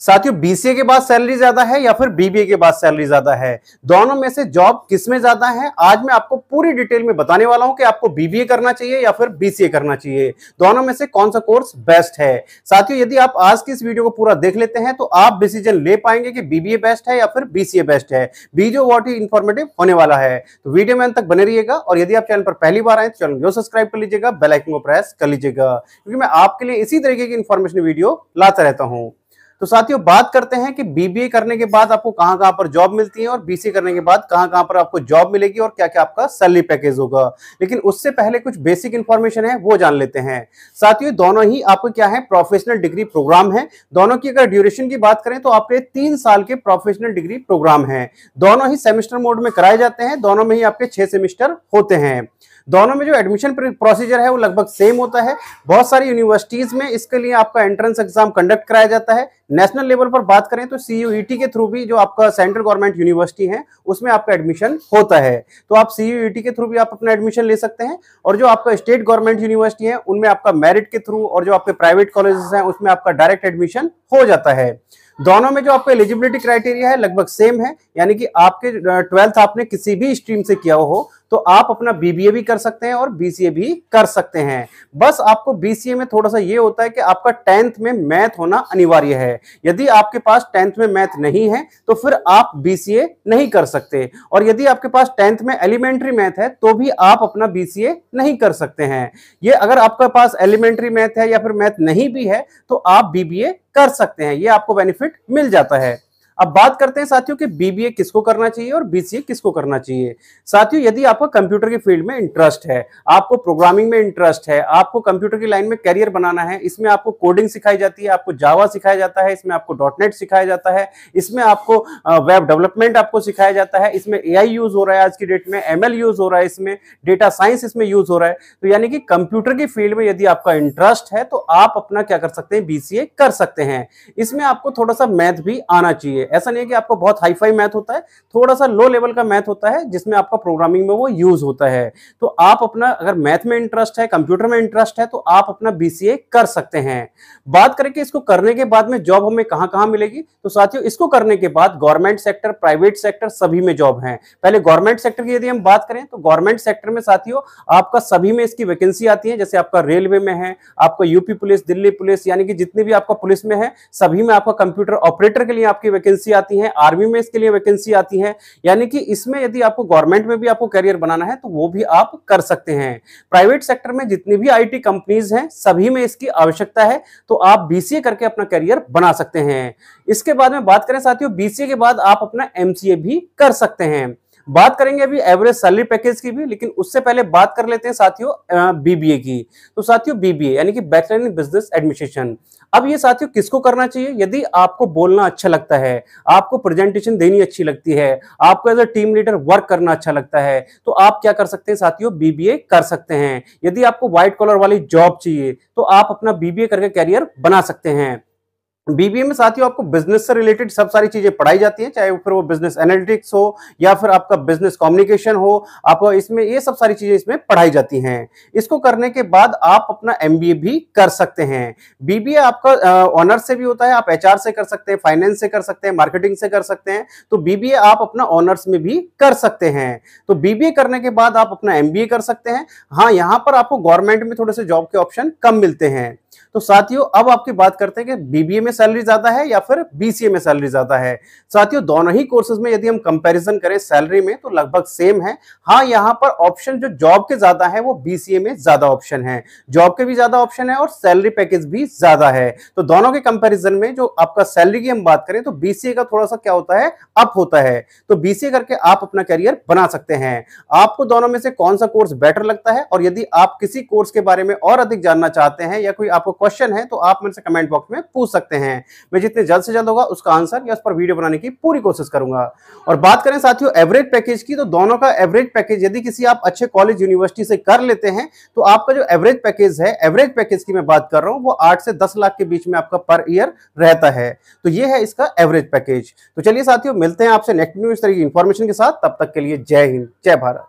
साथियों बीसीए के बाद सैलरी ज़्यादा है या फिर बीबीए के बाद सैलरी ज़्यादा है? दोनों में से जॉब किसमें ज़्यादा है? आज मैं आपको पूरी डिटेल में बताने वाला हूँ कि आपको बीबीए करना चाहिए या फिर बीसीए करना चाहिए। दोनों में से कौन सा कोर्स बेस्ट है? साथियों, यदि आप आज की इस वीडियो को पूरा देख लेते हैं तो आप डिसीज़न ले पाएँगे कि बीबीए बेस्ट है या फिर बीसीए बेस्ट है। वीडियो बहुत ही इंफॉर्मेटिव होने वाला है। तो वीडियो में अंत तक बने रहिएगा और यदि आप चैनल पर पहली बार आए तो चैनल को सब्सक्राइब कर लीजिएगा बेलाइकन को प्रेस कर लीजिएगा, क्योंकि मैं आपके लिए इसी तरीके की इन्फॉर्मेशन वीडियो लाता रहता हूँ। तो साथियों, बात करते हैं कि बीबीए करने के बाद आपको कहाँ कहाँ पर जॉब मिलती है और बीसीए करने के बाद कहाँ कहाँ पर आपको जॉब मिलेगी और क्या क्या आपका सैलरी पैकेज होगा। लेकिन उससे पहले कुछ बेसिक इंफॉर्मेशन है, वो जान लेते हैं। साथियों, दोनों ही आपको क्या है प्रोफेशनल डिग्री प्रोग्राम है। दोनों की अगर ड्यूरेशन की बात करें तो आपके तीन साल के प्रोफेशनल डिग्री प्रोग्राम है। दोनों ही सेमेस्टर मोड में कराए जाते हैं, दोनों में ही आपके छह सेमेस्टर होते हैं। दोनों में जो एडमिशन प्रोसीजर है, वो लगभग सेम होता है। बहुत सारी यूनिवर्सिटीज में इसके लिए आपका एंट्रेंस एग्ज़ाम कंडक्ट कराया जाता है। नेशनल लेवल पर बात करें तो सीयूईटी e के थ्रू भी जो आपका सेंट्रल गवर्नमेंट यूनिवर्सिटी है, उसमें आपका एडमिशन होता है। तो आप सीयूईटी e के थ्रू भी आप अपना एडमिशन ले सकते हैं और जो आपका स्टेट गवर्नमेंट यूनिवर्सिटी है, उनमें आपका मेरिट के थ्रू और जो आपके प्राइवेट कॉलेजेस हैं, उसमें आपका डायरेक्ट एडमिशन हो जाता है। दोनों में जो आपका एलिजिबिलिटी क्राइटेरिया है, लगभग सेम है। यानी कि आपके ट्वेल्थ आपने किसी भी स्ट्रीम से किया हो तो आप अपना बीबीए भी कर सकते हैं और बीसीए भी कर सकते हैं। बस आपको बीसीए में थोड़ा सा ये होता है कि आपका टेंथ में मैथ होना अनिवार्य है। यदि आपके पास टेंथ में मैथ नहीं है तो फिर आप बीसीए नहीं कर सकते। और यदि आपके पास टेंथ में एलिमेंट्री मैथ है तो भी आप अपना बीसीए नहीं कर सकते हैं। ये अगर आपके पास एलिमेंट्री मैथ है या फिर मैथ नहीं भी है तो आप बीबीए कर सकते हैं। ये आपको बेनिफिट मिल जाता है। अब बात करते हैं साथियों कि बीबीए किसको करना चाहिए और बीसीए किसको करना चाहिए। साथियों, यदि आपको कंप्यूटर की फ़ील्ड में इंटरेस्ट है, आपको प्रोग्रामिंग में इंटरेस्ट है, आपको कंप्यूटर की लाइन में कैरियर बनाना है, इसमें आपको कोडिंग सिखाई जाती है, आपको जावा सिखाया जाता है, इसमें आपको. डॉटनेट सिखाया जाता है, इसमें आपको वेब डेवलपमेंट आपको सिखाया जाता है, इसमें एआई यूज़ हो रहा है आज की डेट में एमएल यूज़ हो रहा है इसमें डेटा साइंस इसमें यूज़ हो रहा है। तो यानी कि कंप्यूटर की फ़ील्ड में यदि आपका इंटरेस्ट है तो आप अपना क्या कर सकते हैं बीसीए कर सकते हैं। इसमें आपको थोड़ा सा मैथ भी आना चाहिए। ऐसा नहीं है कि आपको बहुत हाईफाई मैथ होता है थोड़ा सा लो लेवल का मैथ होता है, जिसमें आपका प्रोग्रामिंग में वो यूज़ होता है। तो आप अपना, अगर मैथ में इंटरेस्ट है कंप्यूटर में इंटरेस्ट है तो आप अपना बीसीए कर सकते हैं। बात करें कि इसको करने के बाद में जॉब हमें कहाँ कहाँ मिलेगी? तो साथियों, इसको करने के बाद गवर्नमेंट सेक्टर प्राइवेट सेक्टर सभी में जॉब है। पहले गवर्नमेंट सेक्टर की यदि हम बात करें तो गवर्नमेंट सेक्टर में साथियों, आपका सभी में इसकी वैकेंसी आती है, जैसे आपका रेलवे में है, आपका यूपी पुलिस, दिल्ली पुलिस, यानी कि जितनी भी आपका पुलिस में है, सभी में आपका कंप्यूटर ऑपरेटर के लिए आपकी वैकेंसी आती है, आर्मी में इसके लिए वैकेंसी आती है, यानी कि इसमें यदि आपको गवर्नमेंट में भी आपको करियर बनाना है तो वो भी आप कर सकते हैं। प्राइवेट सेक्टर में जितनी भी आईटी कंपनीज़ हैं, सभी में इसकी आवश्यकता है तो आप बीसीए करके अपना करियर बना सकते हैं। इसके बाद में बात करें साथियों बीसीए के बाद आप अपना एमसीए भी कर सकते हैं। बात करेंगे अभी एवरेज सैलरी पैकेज की भी, लेकिन उससे पहले बात कर लेते हैं साथियों बीबीए की। तो साथियों बीबीए यानी कि बैचलर इन बिज़नेस एडमिनिस्ट्रेशन अब ये साथियों, किसको करना चाहिए? यदि आपको बोलना अच्छा लगता है, आपको प्रेजेंटेशन देनी अच्छी लगती है, आपको as a team leader work करना अच्छा लगता है तो आप क्या कर सकते हैं साथियों? बीबीए कर सकते हैं। यदि आपको व्हाइट कॉलर वाली जॉब चाहिए तो आप अपना बीबीए करके कैरियर बना सकते हैं। बीबीए में साथियों, आपको बिज़नेस से रिलेटेड सब सारी चीज़ें पढ़ाई जाती हैं, चाहे फिर वो बिज़नेस एनालिटिक्स हो, या फिर आपका बिज़नेस कम्युनिकेशन हो आपको इसमें, ये सब सारी चीज़ें इसमें पढ़ाई जाती हैं। इसको करने के बाद आप अपना एमबीए भी कर सकते हैं। बीबीए आपका ऑनर्स से भी होता है, आप एचआर से कर सकते हैं फाइनेंस से कर सकते हैं मार्केटिंग से कर सकते हैं तो बीबीए आप अपना ऑनर्स में भी कर सकते हैं। तो बीबीए करने के बाद आप अपना एमबीए कर सकते हैं। हाँ यहाँ पर आपको गवर्नमेंट में थोड़े से जॉब के ऑप्शन कम मिलते हैं। तो साथियों, अब आपकी बात करते हैं कि बीबीए में सैलरी ज़्यादा है या फिर बीसीए में सैलरी ज़्यादा है? साथियों, दोनों ही कोर्सेज में यदि हम कंपैरिजन करें सैलरी में तो लगभग सेम है। हाँ यहाँ पर ऑप्शन जो जॉब के ज़्यादा है, वो बीसीए में ज़्यादा ऑप्शन है। जॉब के भी ज़्यादा ऑप्शन है और सैलरी पैकेज भी ज़्यादा है। तो दोनों के कंपेरिजन में जो आपका सैलरी की हम बात करें तो बीसीए का थोड़ा सा क्या होता है? अप होता है। तो बीसीए करके आप अपना करियर बना सकते हैं। आपको दोनों में से कौन सा कोर्स बेटर लगता है? और यदि आप किसी कोर्स के बारे में और अधिक जानना चाहते हैं या कोई आपको क्वेश्चन है तो आप मेरे से कमेंट बॉक्स में पूछ सकते हैं। मैं जितने जल्द से जल्द होगा, उसका आंसर या उस पर वीडियो बनाने की पूरी कोशिश करूँगा। और बात करें साथियों, एवरेज पैकेज की तो दोनों का एवरेज पैकेज, यदि किसी आप अच्छे कॉलेज, यूनिवर्सिटी से कर लेते हैं तो आपका जो एवरेज पैकेज है, एवरेज पैकेज की मैं बात कर रहा हूँ, वो आठ से दस लाख के बीच में आपका पर ईयर रहता है। तो ये है इसका एवरेज पैकेज। तो चलिए साथियों, मिलते हैं आपसे नेक्स्ट न्यू इस तरह की इंफॉर्मेशन के साथ। तब तक के लिए जय हिंद, जय भारत।